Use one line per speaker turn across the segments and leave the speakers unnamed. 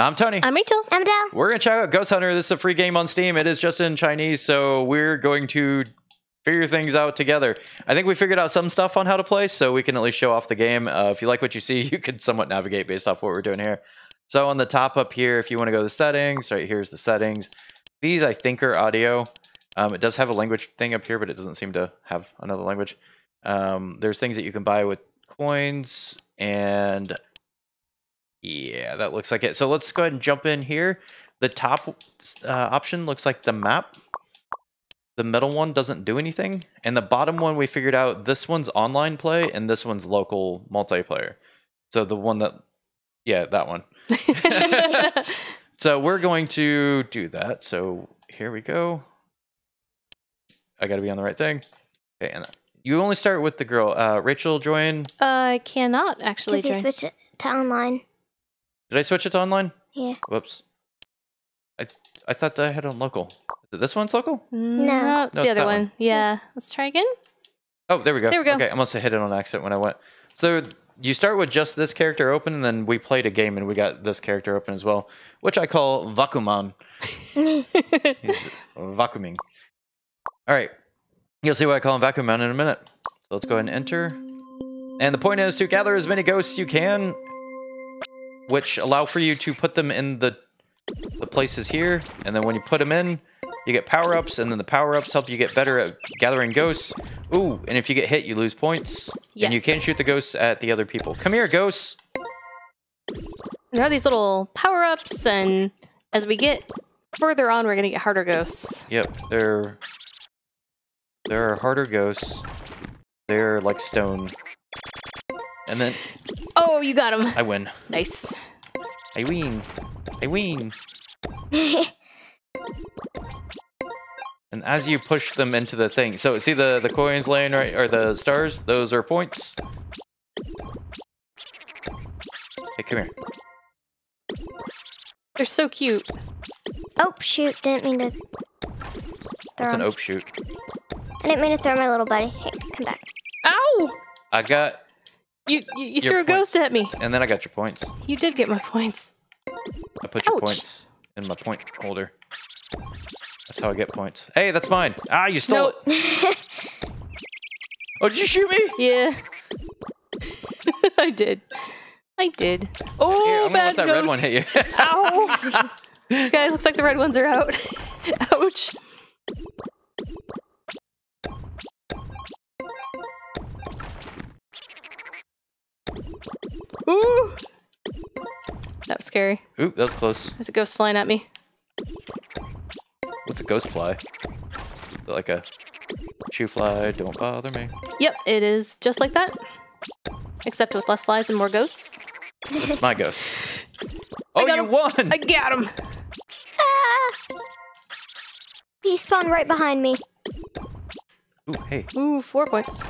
I'm Tony.
I'm Rachel.
I'm Dell.
We're gonna check out Ghost Hunter. This is a free game on Steam. It is just in Chinese, so we're going to figure things out together. I think we figured out some stuff on how to play, so we can at least show off the game. Uh, if you like what you see, you can somewhat navigate based off what we're doing here. So on the top up here, if you want to go to the settings, right here's the settings. These I think are audio. Um, it does have a language thing up here, but it doesn't seem to have another language. Um, there's things that you can buy with coins and yeah, that looks like it. So let's go ahead and jump in here. The top uh, option looks like the map. The middle one doesn't do anything. And the bottom one, we figured out this one's online play and this one's local multiplayer. So the one that, yeah, that one. so we're going to do that. So here we go. I got to be on the right thing. Okay, and you only start with the girl. Uh, Rachel, join.
I cannot actually
Because you switch it to online.
Did I switch it to online?
Yeah.
Whoops. I I thought that I had on local. This one's local?
Mm, no, it's
No,
the
it's
other one.
one.
Yeah. Let's try again.
Oh, there we go.
There we go.
Okay, I must have hit it on accident when I went. So you start with just this character open, and then we played a game and we got this character open as well, which I call Vakuman. He's vacuuming. All right. You'll see why I call him Vacuumman in a minute. So let's go ahead and enter. And the point is to gather as many ghosts you can, which allow for you to put them in the the places here. And then when you put them in, you get power ups, and then the power ups help you get better at gathering ghosts. Ooh, and if you get hit, you lose points. And you
Yes.
can shoot the ghosts at the other people. Come here, ghosts.
There are these little power ups, and as we get further on, we're going to get harder ghosts.
Yep, they're there are harder ghosts. They're like stone. And then
Oh, you got him.
I win.
Nice.
I win. I win. And as you push them into the thing, so see the the coins laying right, or the stars, those are points. Hey, come here.
They're so cute.
oh, shoot. Didn't mean to throw
That's an
him.
oak shoot.
I didn't mean to throw my little buddy. Hey, come back.
Ow!
I got,
You you, you threw a
points.
ghost at me.
and then I got your points.
You did get my points.
I put your points in my point holder. That's how I get points. Hey, that's mine. Ah, you stole
Nope.
it. Oh, did you shoot me?
Yeah. I did. I did. Oh,
Here, I'm gonna
bad
let that
ghost.
red one hit you.
Ow! Guys, looks like the red ones are out. Ouch. Ooh! That was scary.
Ooh, that was close.
There's a ghost flying at me.
What's a ghost fly? Like a shoe fly, don't bother me.
Yep, it is just like that. Except with less flies and more ghosts.
It's my ghost. Oh,
got
you
him.
won!
I got him!
Ah! He spawned right behind me.
Ooh, hey.
Ooh, four points.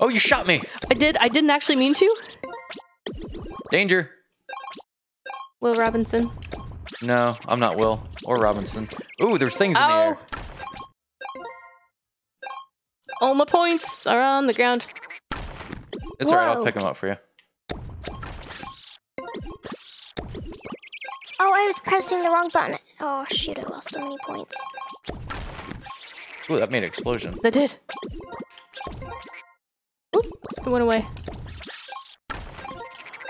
Oh, you shot me!
I did. I didn't actually mean to.
Danger!
Will Robinson.
No, I'm not Will or Robinson. Ooh, there's things in the air.
All my points are on the ground.
It's alright, I'll pick them up for you.
Oh, I was pressing the wrong button. Oh, shoot. I lost so many points.
Ooh, that made an explosion.
That did. Oop, it went away.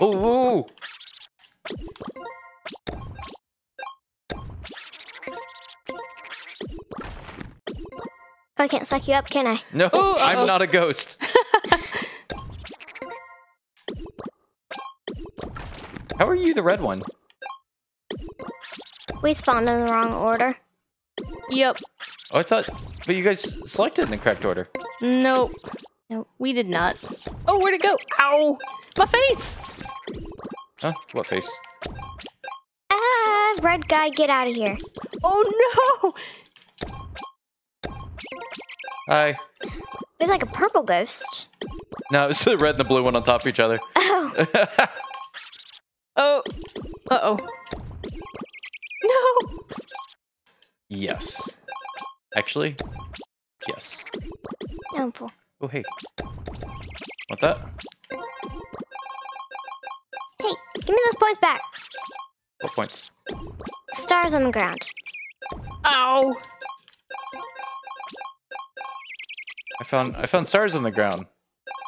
Oh, I can't suck you up, can I?
No,
Ooh, uh-oh.
I'm not a ghost. How are you the red one?
We spawned in the wrong order.
Yep.
Oh, I thought, but you guys selected in the correct order.
Nope.
Nope.
We did not. Oh, where'd it go? Ow! My face!
Huh? What face?
Ah, red guy, get out of here.
Oh no!
Hi.
It's like a purple ghost.
No, it's the red and the blue one on top of each other.
Oh,
Oh. Uh oh. No!
yes. Actually, yes.
no, fool.
Oh, hey. Want that?
Hey, give me those points back.
What points?
Stars on the ground.
Ow!
I found I found stars on the ground.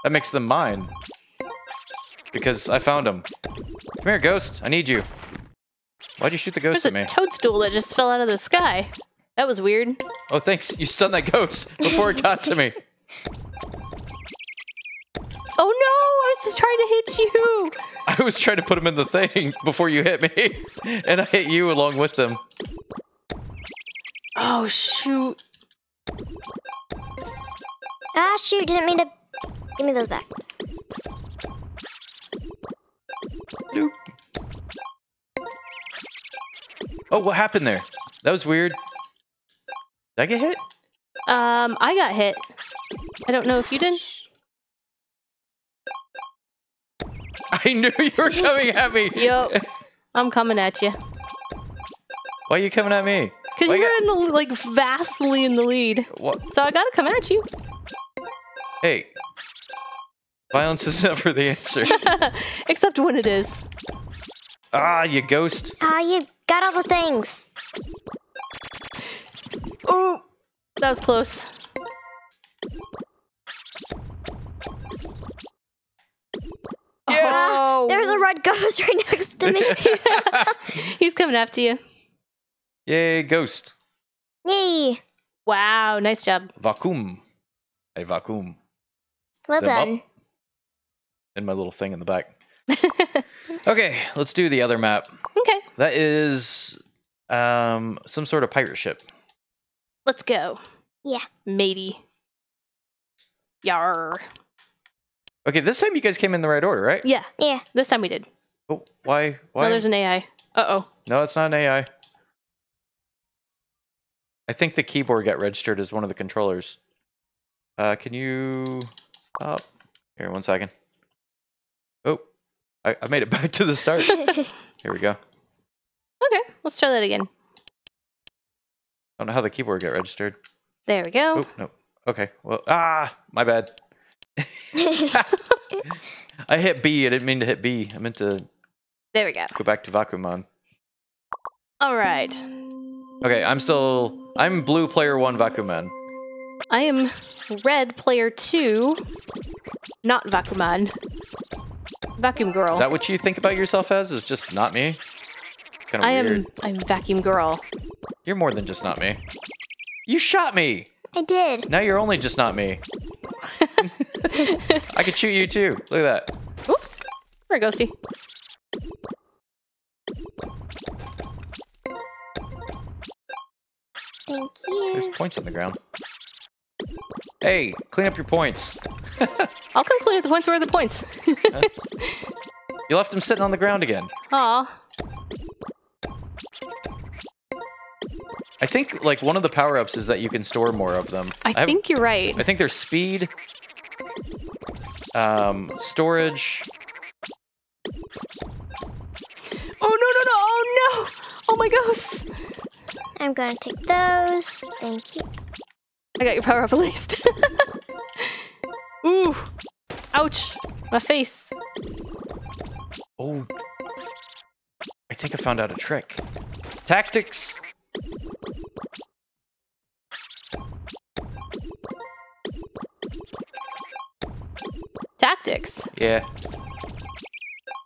That makes them mine. Because I found them. Come here, ghost. I need you. Why'd you shoot the ghost
There's
at
a
me?
toadstool that just fell out of the sky. That was weird.
oh, thanks. You stunned that ghost before it got to me.
I was trying to
put them in the thing before you hit me, and I hit you along with them.
Oh shoot!
Ah, shoot, didn't mean to. Give me those back.
Bloop. Oh, what happened there? That was weird. Did I get hit?
Um, I got hit. I don't know if you did.
I knew you were coming at me.
Yup. I'm coming at you.
Why are you coming at me?
Because you're
you
in the like vastly in the lead.
what?
So I gotta come at you.
Hey, violence is never the answer.
Except when it is.
ah, you ghost.
Ah, you got all the things.
Oh, that was close.
Yes.
There's a red ghost right next to me.
he's coming after you.
Yay, ghost.
Yay.
Wow, nice job.
Vacuum. A vacuum.
Well
Them up.
done.
In my little thing in the back. Okay, let's do the other map.
Okay,
That is um some sort of pirate ship.
let's go,
Yeah.
matey. Yar.
Okay, this time you guys came in the right order, right?
Yeah,
Yeah.
this time we did.
Oh, why? Why?
No, there's an AI. Uh oh.
No, it's not an AI. I think the keyboard got registered as one of the controllers. Uh, can you stop? Here, one second. Oh, I, I made it back to the start. Here we go.
Okay, let's try that again.
I don't know how the keyboard got registered.
There we go.
Oh, no. Okay, well, ah, my bad. I hit B. I didn't mean to hit B. I meant to
There we go.
go back to Vakuumon.
All right.
Okay, I'm still. I'm blue player one Vakuuman.
I am red player two, not Vacuuman. Vacuum girl.
Is that what you think about yourself as? Is just not me? Kind of
I
weird.
am. I'm vacuum girl.
You're more than just not me. You shot me.
I did.
Now you're only just not me. I could shoot you too. Look at that.
Oops. Where ghosty?
Thank you.
There's points on the ground. Hey, clean up your points.
I'll come clean up the points. Where are the points?
You left them sitting on the ground again.
Aw.
I think like one of the power ups is that you can store more of them.
I
have-
think you're right.
I think there's speed, um, storage.
Oh no no no! Oh no! Oh my ghosts!
I'm gonna take those. Thank you.
I got your power up at least. Ooh! Ouch! My face.
Oh, I think I found out a trick. Tactics.
Tactics.
Yeah.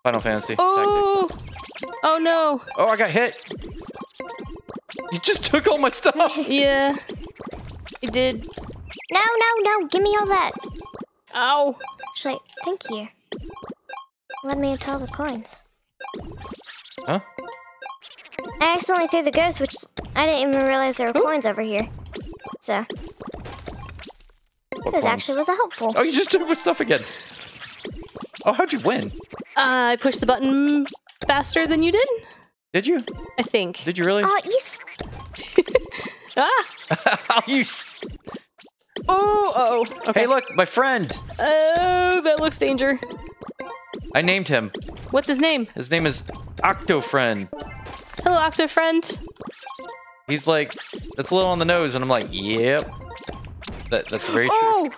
Final Fantasy. Oh. Tactics.
Oh! Oh no!
Oh, I got hit. You just took all my stuff.
Yeah. You did.
No, no, no. Give me all that.
Ow!
Actually, thank you. Let me into all the coins.
Huh?
I accidentally threw the ghost, which I didn't even realize there were coins over here. So,
What
it was
coins?
actually was helpful.
Oh, you just took my stuff again. Oh, how'd you win?
Uh, I pushed the button faster than you did?
Did you?
I think.
Did you really?
Oh, you. s-
Ah!
Oh, you s-
Oh! Oh! Okay.
Hey, look, my friend.
Oh, that looks danger.
I named him.
What's his name?
His name is Octofriend.
Hello, Octo friend.
He's like, that's a little on the nose, and I'm like, yep. That, that's very true.
Oh!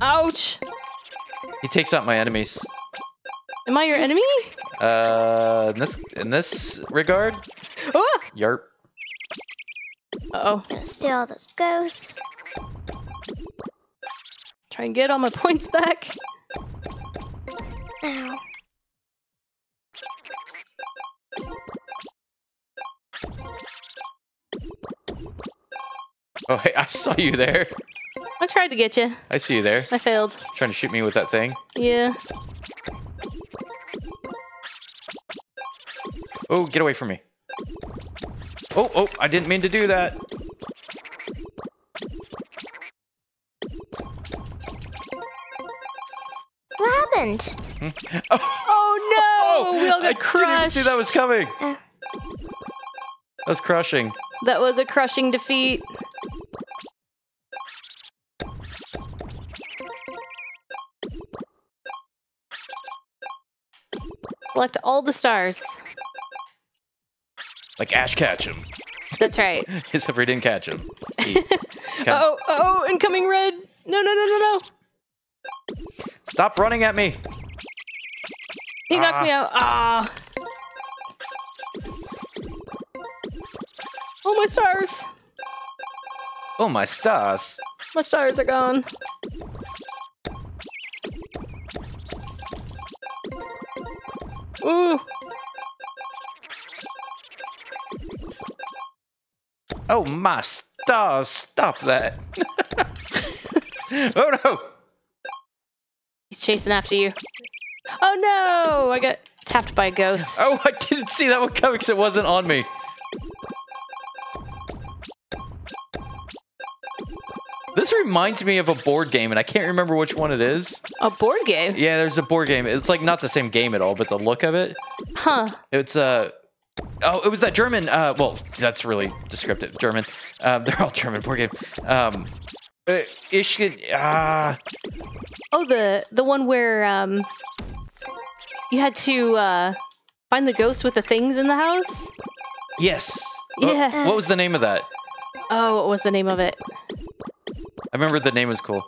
Ouch!
He takes out my enemies.
Am I your enemy?
Uh, in this in this regard,
Oh!
yarp.
Uh-oh.
Gonna steal all those ghosts.
Try and get all my points back.
Ow.
Oh, hey, I saw you there.
I tried to get you.
I see you there.
I failed.
Trying to shoot me with that thing.
Yeah.
Oh, get away from me. Oh, oh, I didn't mean to do that.
What happened? Hmm?
Oh. oh no! Oh, we all got
I
crushed.
didn't even see that was coming.
Oh.
That was crushing.
That was a crushing defeat. Collect all the stars.
Like Ash Ketchum.
That's right.
Except he didn't catch him.
Oh, oh, incoming red. No, no, no, no, no.
Stop running at me.
He knocked
Ah.
me out. Ah. Oh, my stars.
Oh, my stars.
My stars are gone. Ooh.
Oh, my stars. Stop that. oh, no.
He's chasing after you. Oh no! I got tapped by a ghost.
Oh, I didn't see that one coming because it wasn't on me. This reminds me of a board game, and I can't remember which one it is.
A board game?
Yeah, there's a board game. It's like not the same game at all, but the look of it.
Huh.
It's uh oh, it was that German. Uh, well, that's really descriptive. German. Um, they're all German board game. Um, uh, ich ah
Oh, the the one where um you had to uh find the ghost with the things in the house.
yes. Oh,
Yeah.
what was the name of that?
Oh, what was the name of it?
I remember the name was cool.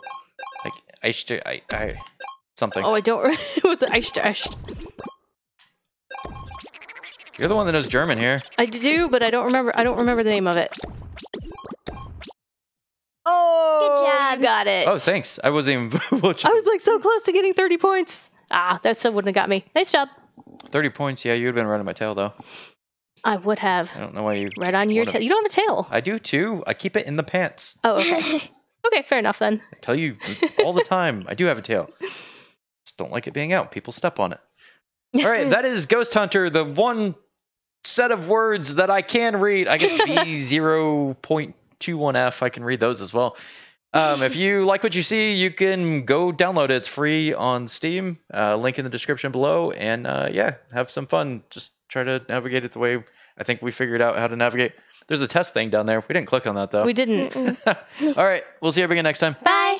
Like ich I I something.
Oh, I don't. re- it was Eish Eish.
You're the one that knows German here.
I do, but I don't remember. I don't remember the name of it. Oh,
Good job.
you got it.
Oh, thanks. I wasn't even. watching.
I was like so close to getting thirty points. Ah, that still wouldn't have got me. Nice job.
Thirty points. Yeah, you would have been running my tail though.
I would have.
I don't know why you.
Right on your tail. You don't have a tail.
I do too. I keep it in the pants.
Oh, okay. okay, fair enough then.
I tell you all the time. I do have a tail. Just don't like it being out. People step on it. All right, that is Ghost Hunter, the one set of words that I can read. I get B zero point two one F. I can read those as well. Um, if you like what you see, you can go download it. It's free on Steam. Uh, link in the description below. And uh, yeah, have some fun. Just try to navigate it the way I think we figured out how to navigate. There's a test thing down there. We didn't click on that though.
We didn't.
All right, we'll see you again next time.
Bye.